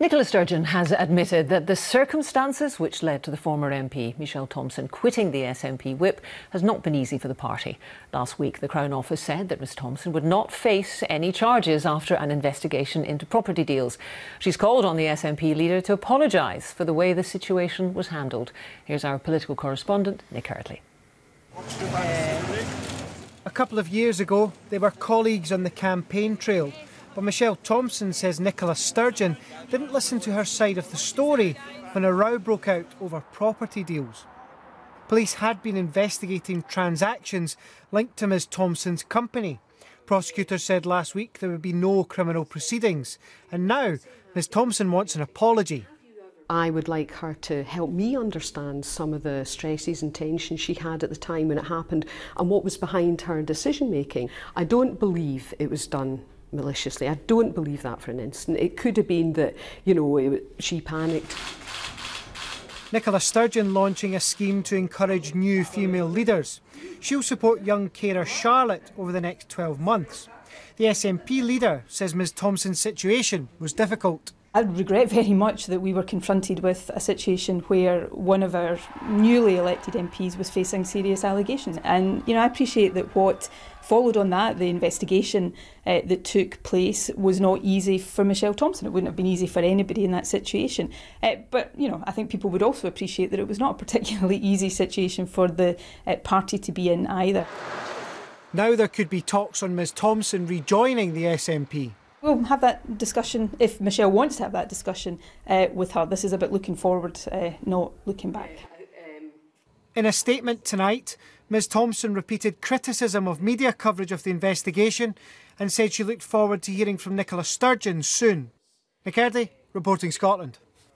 Nicola Sturgeon has admitted that the circumstances which led to the former MP, Michelle Thomson, quitting the SNP whip has not been easy for the party. Last week, the Crown Office said that Ms Thomson would not face any charges after an investigation into property deals. She's called on the SNP leader to apologise for the way the situation was handled. Here's our political correspondent, Nick Eardley. A couple of years ago, they were colleagues on the campaign trail. But Michelle Thomson says Nicola Sturgeon didn't listen to her side of the story when a row broke out over property deals. Police had been investigating transactions linked to Ms Thomson's company. Prosecutors said last week there would be no criminal proceedings. And now Ms Thomson wants an apology. I would like her to help me understand some of the stresses and tensions she had at the time when it happened and what was behind her decision making. I don't believe it was done maliciously. I don't believe that for an instant. It could have been that, you know, she panicked. Nicola Sturgeon launching a scheme to encourage new female leaders. She'll support young carer Charlotte over the next 12 months. The SNP leader says Ms Thomson's situation was difficult. I regret very much that we were confronted with a situation where one of our newly elected MPs was facing serious allegations. And, you know, I appreciate that what followed on that, the investigation uh, that took place, was not easy for Michelle Thomson. It wouldn't have been easy for anybody in that situation. Uh, but, you know, I think people would also appreciate that it was not a particularly easy situation for the uh, party to be in either. Now there could be talks on Ms Thomson rejoining the SNP. We'll have that discussion if Michelle wants to have that discussion uh, with her. This is about looking forward, uh, not looking back. In a statement tonight, Ms Thomson repeated criticism of media coverage of the investigation and said she looked forward to hearing from Nicola Sturgeon soon. Nick reporting Scotland.